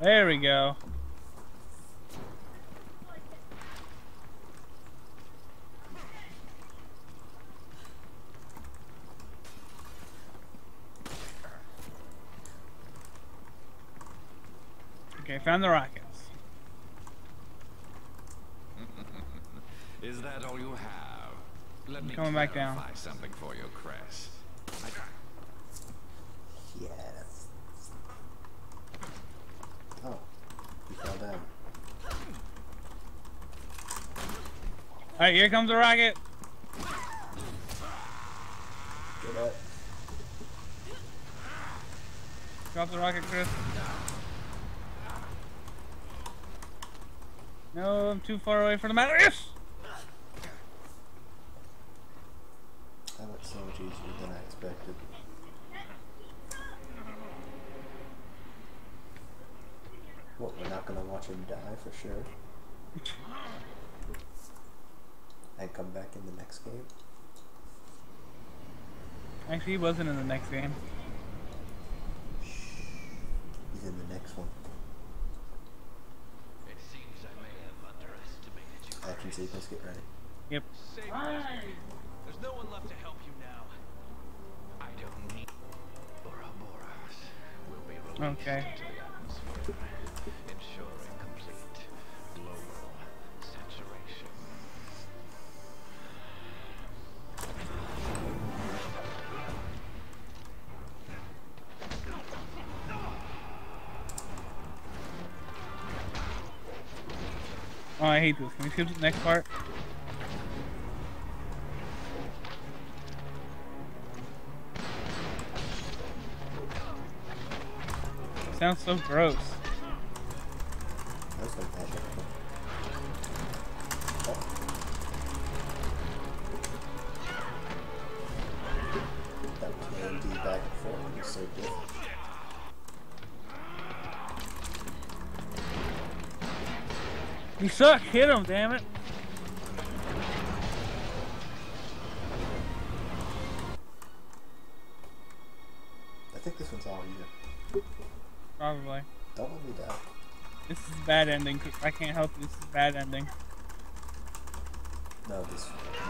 There we go. Okay, found the rockets. Is that all you have? Let me coming back down. something for you, Chris. I Yes. Oh, he fell down. Alright, here comes the rocket. Get up. Drop the rocket, Chris. No, I'm too far away for the matter. Yes! That went so much easier than I expected. What, we're not gonna watch him die for sure? and come back in the next game? Actually, he wasn't in the next game. He's in the next one. It seems I may have underestimated you. Action sequence, get ready. Yep. Save There's no one left to help you now. I don't need Bora Boras will be released Okay. Oh, I hate this. Can we skip to the next part? Sounds so gross. You suck. Hit him, damn it. I think this one's all you. Probably. Don't let me die. This is bad ending. I can't help you. This is bad ending. No, this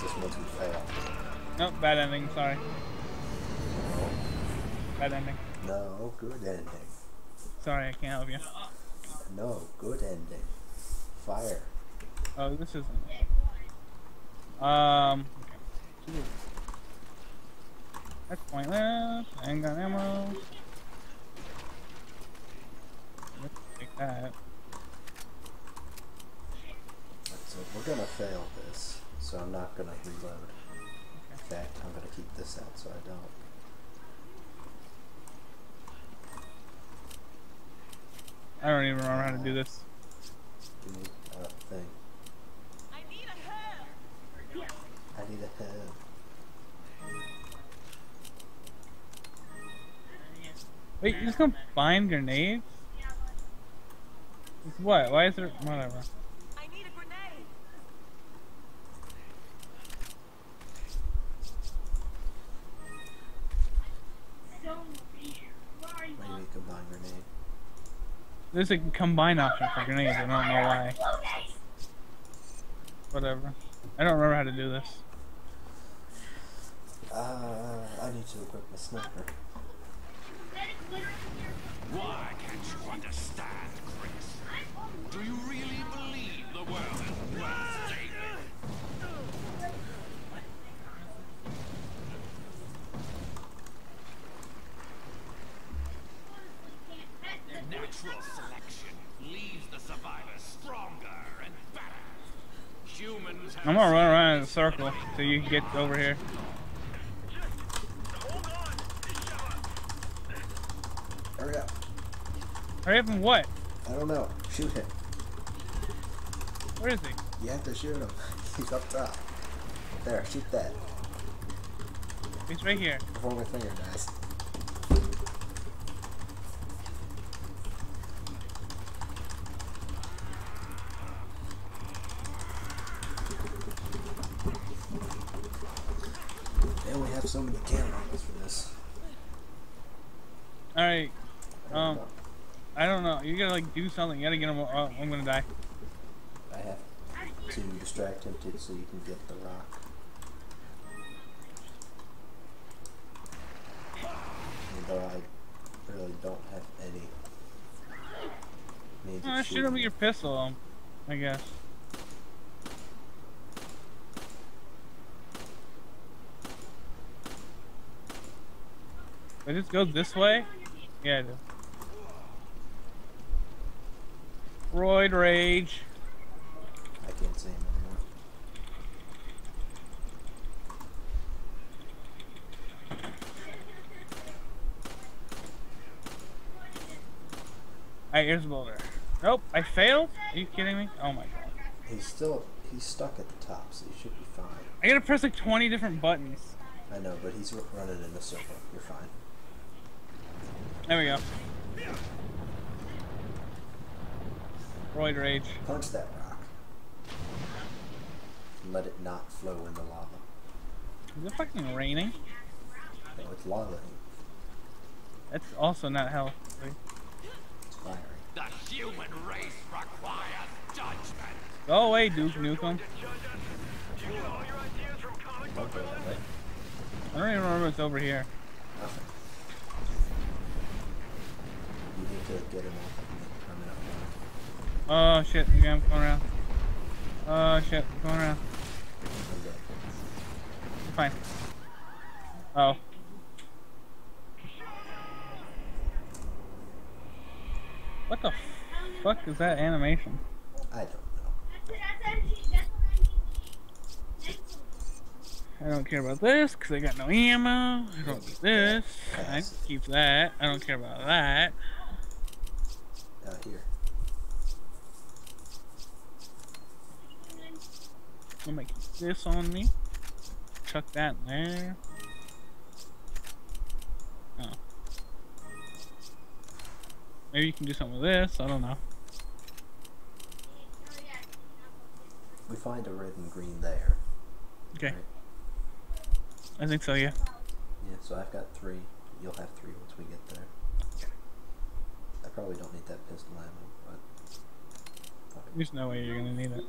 just once we fail. Nope, bad ending. Sorry. Bad ending. No, good ending. Sorry, I can't help you. No, good ending. Fire. Oh, this isn't. Um. Okay. That's pointless. I ain't got ammo. Let's take that. So we're gonna fail this, so I'm not gonna reload. In fact, I'm gonna keep this out so I don't. I don't even remember how to do this. Give thing. I need a hand. I need a head. Wait, you just gonna find grenades? It's what? Why is there? Whatever. I need a grenade. What do you mean combine grenade? There's a combine option for grenades. I don't know why. Whatever. I don't remember how to do this. Uh, I need to equip my sniper. Why can't you understand, Chris? Do you really believe the world is worth saving? Natural selection leaves the survivors stronger and better. Humans have I'm gonna run around in a circle so you can get over here. Hurry up. Hurry up and what? I don't know. Shoot him. Where is he? You have to shoot him. He's up top. There, shoot that. He's right here. Before my finger dies. They only have so many cameras for this. Alright. Um, I don't know. You gotta like do something. You gotta get him. Oh, I'm gonna die. I have to distract him to so you can get the rock. Though I really don't have any Uh, of shoot him with your pistol. um, I guess. I just go this way? Yeah, I do. Roid rage. I can't see him anymore. Alright, here's the boulder. Nope, I failed? Are you kidding me? Oh my god. He's still he's stuck at the top, so he should be fine. I gotta press like 20 different buttons. I know, but he's running in a circle. You're fine. There we go. Roid rage. Punch that rock. Let it not flow in the lava. Is it fucking raining? No, it's lava. That's also not healthy. It's firing. The human race requires judgment. Go away, Duke Nukem. Don't go that way. I don't even remember what's over here. Nothing. You need to get him off of me. I'm out. Oh shit, yeah, I'm going around. Oh shit, I'm going around. I'm fine. Oh. What the fuck is that animation? I don't know. I don't care about this because I got no ammo. I don't need this. I keep that. I don't care about that. Out here. I'm gonna keep this on me. Chuck that in there. Oh. Maybe you can do something with this. I don't know. We find a red and green there. Okay. Right? I think so, yeah. Yeah, so I've got three. You'll have three once we get there. I probably don't need that pistol ammo, but. There's no way you're gonna need it.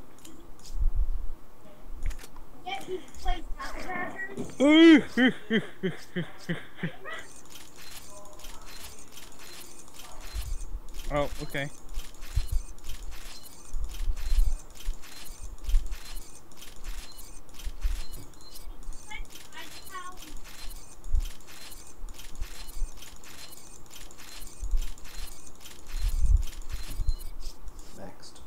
oh, okay. Next.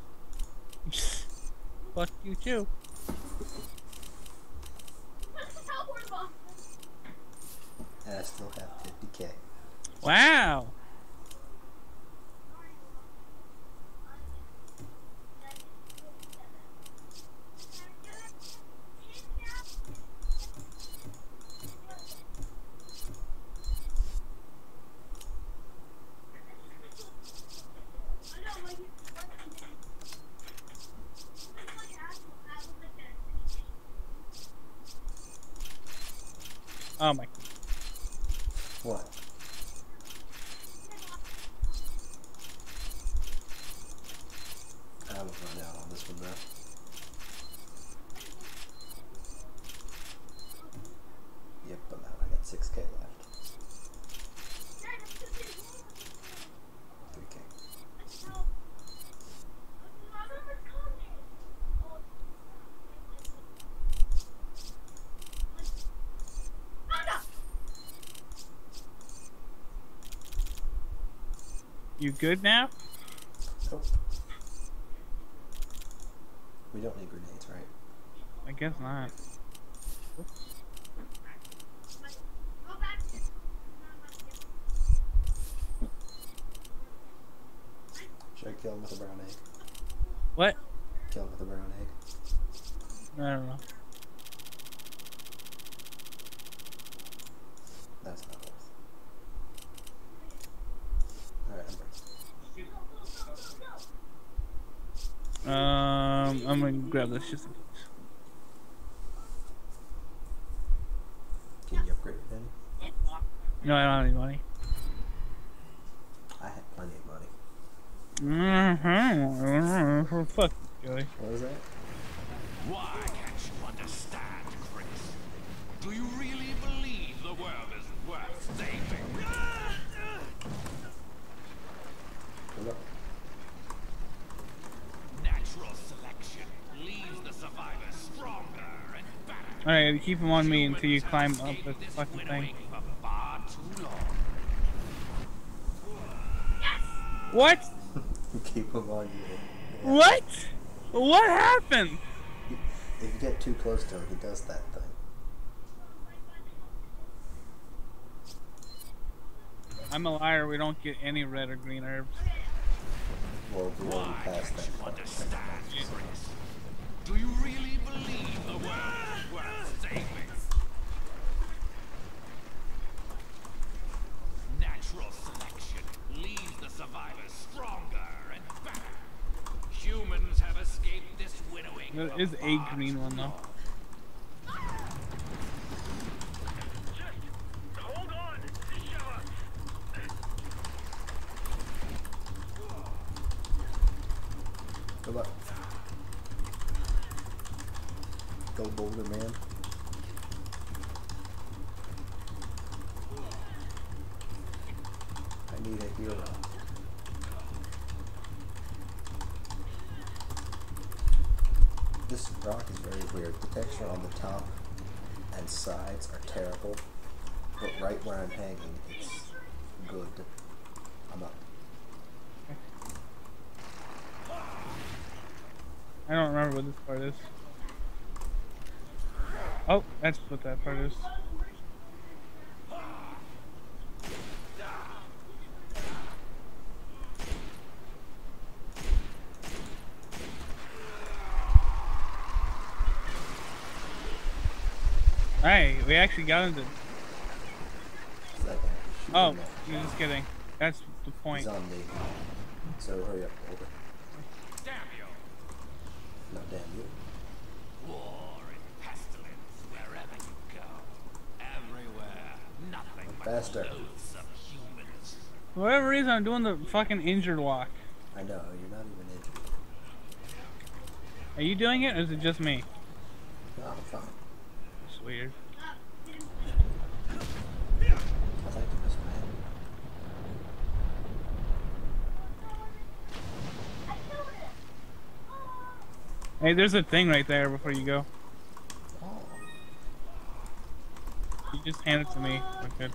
Fuck you too. And I still have 50k. Wow. Oh my. What? I will run out on this now. Yep, I'm out. I got 6k left. 3k. You good now? Nope. We don't need grenades, right? I guess not. Should I kill him with a brown egg? What? Kill him with a brown egg. I don't know. That's not worth. Alright, I'm ready. Um, I'm gonna grab this just in case. Can you upgrade it any? No, I don't have any money. I have plenty of money. Mm-hmm. Fuck, Joey. What was that? Why can't you understand, Chris? Do you really believe the world is worth saving? Hold up. Natural selection leaves the survivors stronger and better. Alright, keep him on me until you climb up escaped this this fucking thing. winnowing for far too long. What? Keep him on you. Yeah. What? What happened? If you get too close to him, he does that thing. I'm a liar. We don't get any red or green herbs. Well, we already Why passed that part. Do you really believe the world is worth saving? Natural selection leaves the survivors stronger and better. Humans have escaped this winnowing. There is a green one, though. long. Hold on! Shut up! Good luck. Go Boulder Man. I need a hero. This rock is very weird. The texture on the top and sides are terrible, but right where I'm hanging, it's good. I'm up. I don't remember what this part is. Oh, that's what that part is. Alright, we actually got into. Oh, him up. you're just kidding. That's the point. He's on me. So hurry up, Boulder. Damn you! No, damn you. War and pestilence wherever you go. Everywhere. Nothing but Faster. loathsome humans. For whatever reason, I'm doing the fucking injured walk. I know, you're not even injured. Are you doing it, or is it just me? No, I'm fine. It's weird. Well, thank you, Miss Man. Hey, there's a thing right there before you go. Oh, You just hand it to me. Okay.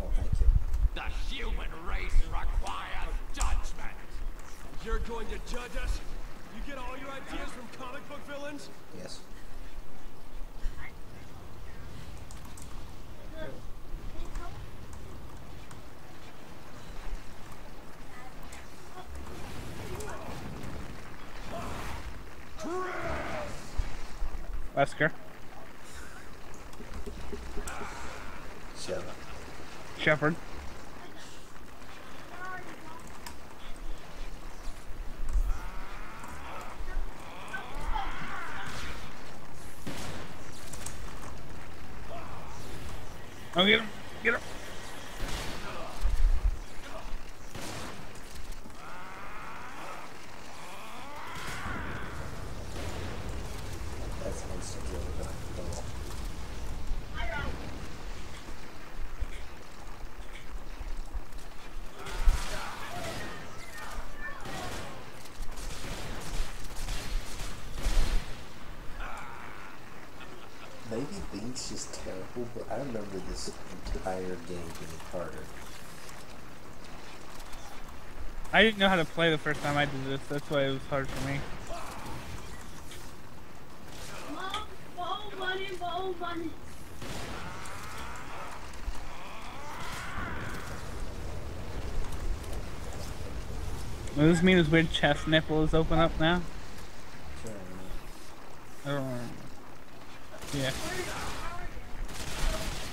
well, thank you. The human race requires judgment. You're going to judge us? You get all your ideas from comic book villains? Yes. Shut up. Shepard. Oh, get him! Get him! That's instant kill. We're gonna kill. Link's just terrible, but I remember this entire game being harder. I didn't know how to play the first time I did this. That's why it was hard for me. Mom, ball money, ball money. Does this mean his weird chest nipple is open up now? I don't remember. Yeah.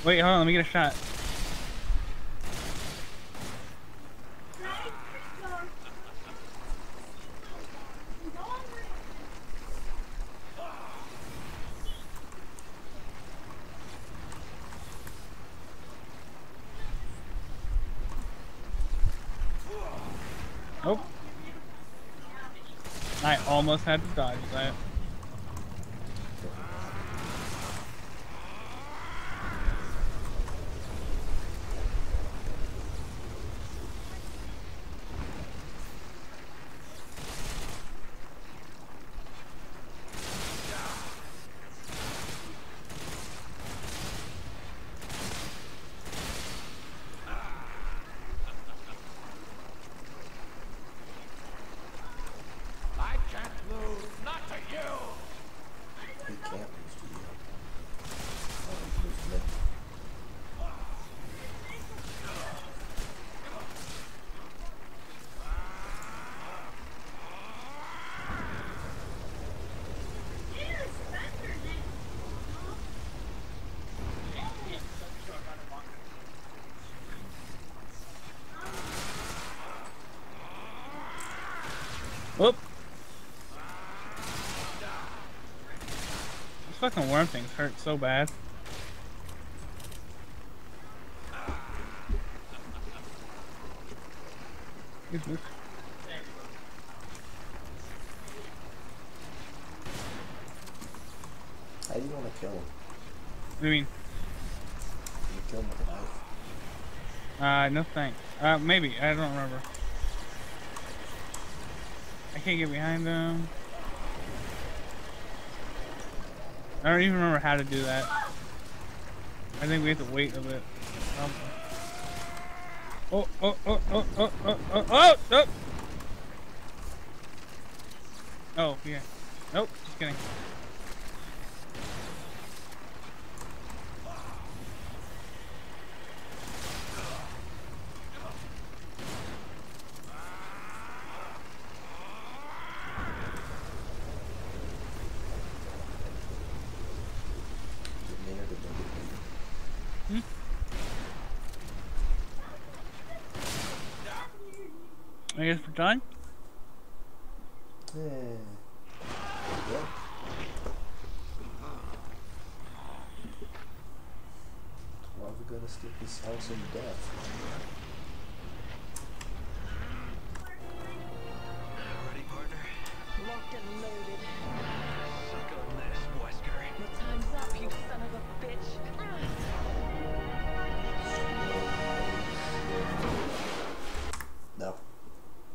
Wait, hold on, let me get a shot. Nope. I almost had to dodge that. I can't lose, not to you! He can't lose to you. Oh, he lose to me. Whoop. These fucking worm things hurt so bad. How do you want to kill him? What do you mean? You kill him with a knife. Uh, no thanks. Uh, maybe. I don't remember. I can't get behind them. I don't even remember how to do that. I think we have to wait a bit. Um, oh, oh, oh, oh, oh, oh, oh, oh, oh! Oh, yeah. Nope, just kidding. Did me or did they get me? I guess we're done?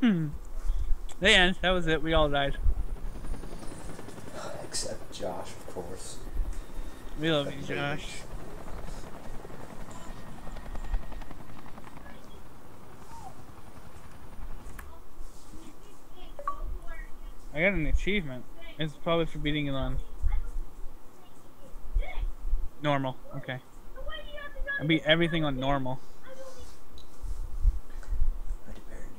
Hmm. The end. That was it. We all died. Except Josh, of course. We love you, Josh. I got an achievement. It's probably for beating it on normal. Okay. I beat everything on normal. I depared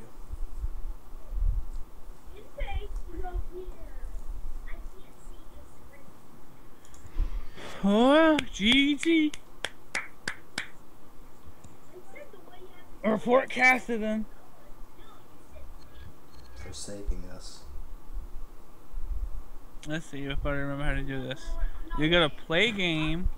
Oh, GG. Or forecasted then. Forsaking us. Let's see if I remember how to do this. You gotta play game.